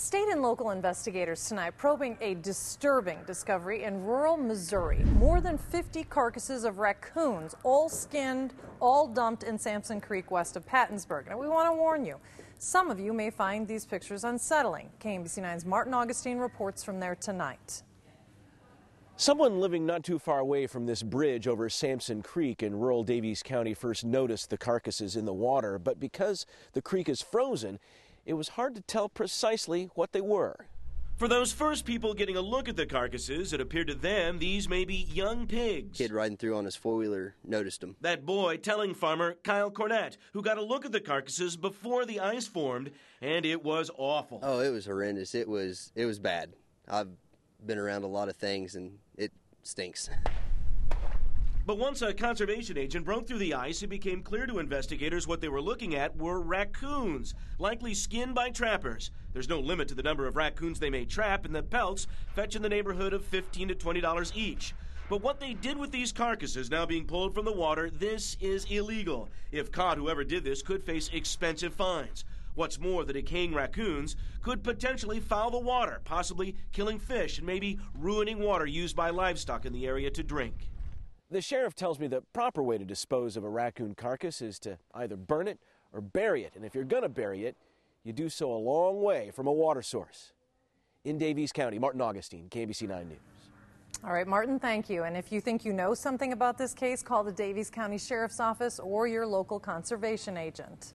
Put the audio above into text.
State and local investigators tonight probing a disturbing discovery in rural Missouri. More than 50 carcasses of raccoons, all skinned, all dumped in Sampson Creek west of Pattonsburg. Now, we want to warn you, some of you may find these pictures unsettling. KMBC 9's Martin Augustine reports from there tonight. Someone living not too far away from this bridge over Sampson Creek in rural Daviess County first noticed the carcasses in the water, but because the creek is frozen, it was hard to tell precisely what they were. For those first people getting a look at the carcasses, it appeared to them these may be young pigs. Kid riding through on his four wheeler noticed them. That boy telling farmer Kyle Cornett, who got a look at the carcasses before the ice formed, and it was awful. Oh, it was horrendous. It was it was bad. I've been around a lot of things and it stinks. But once a conservation agent broke through the ice, it became clear to investigators what they were looking at were raccoons, likely skinned by trappers. There's no limit to the number of raccoons they may trap, and the pelts fetch in the neighborhood of 15 to $20 each. But what they did with these carcasses now being pulled from the water, this is illegal. If caught, whoever did this could face expensive fines. What's more, the decaying raccoons could potentially foul the water, possibly killing fish and maybe ruining water used by livestock in the area to drink. The sheriff tells me the proper way to dispose of a raccoon carcass is to either burn it or bury it. And if you're going to bury it, you do so a long way from a water source. In Daviess County, Martin Augustine, KMBC 9 News. All right, Martin, thank you. And if you think you know something about this case, call the Daviess County Sheriff's Office or your local conservation agent.